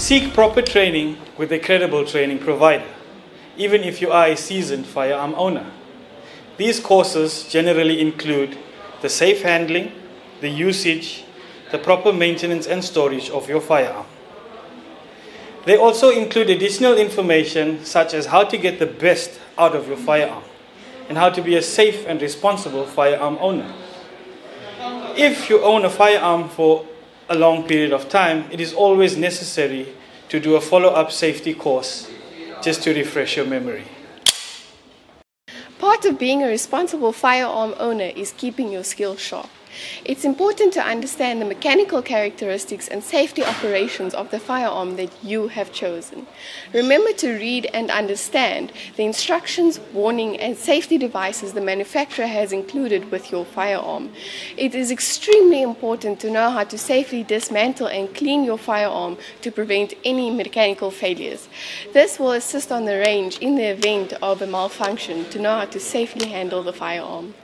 Seek proper training with a credible training provider, even if you are a seasoned firearm owner. These courses generally include the safe handling, the usage, the proper maintenance and storage of your firearm. They also include additional information such as how to get the best out of your firearm and how to be a safe and responsible firearm owner. If you own a firearm for a long period of time, it is always necessary to do a follow up safety course just to refresh your memory. Part of being a responsible firearm owner is keeping your skills sharp. It's important to understand the mechanical characteristics and safety operations of the firearm that you have chosen. Remember to read and understand the instructions, warning, and safety devices the manufacturer has included with your firearm. It is extremely important to know how to safely dismantle and clean your firearm to prevent any mechanical failures. This will assist on the range in the event of a malfunction to know how to safely handle the firearm.